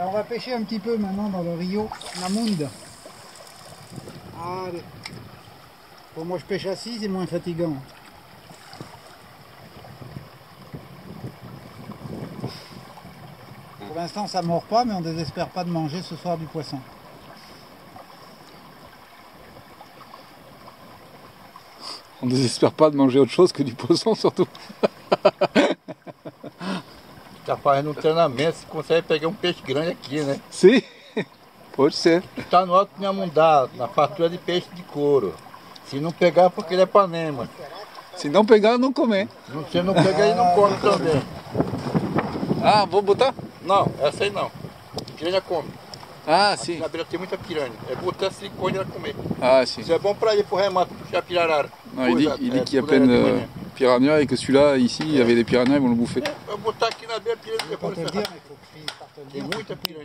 Alors on va pêcher un petit peu maintenant dans le rio Namound. Allez. Bon, moi je pêche assis, c'est moins fatigant. Pour l'instant ça mord pas, mais on désespère pas de manger ce soir du poisson. On désespère pas de manger autre chose que du poisson surtout. Tá fazendo um treinamento, você consegue pegar um peixe grande aqui, né? Sim, pode ser. Está no Alto Inhamundá, na fatura de peixe de couro. Se não pegar, é porque ele é panema. Se não pegar, não comer. Se não pegar, ele não come também. Ah, vou botar? Não, essa aí não. Piranha come. Ah, Aqui sim. na beira tem muita piranha. É botar silicone e ela comer. Ah, sim. Isso é bom pra ir pro remato, puxar pirarara. Non, il dit, il é, dit qu'il y a plein de piranhas et que celui-là, ici, il y avait des piranhas, ils vont le bouffer. Botar aqui na beira piranha le Tem muita piranha.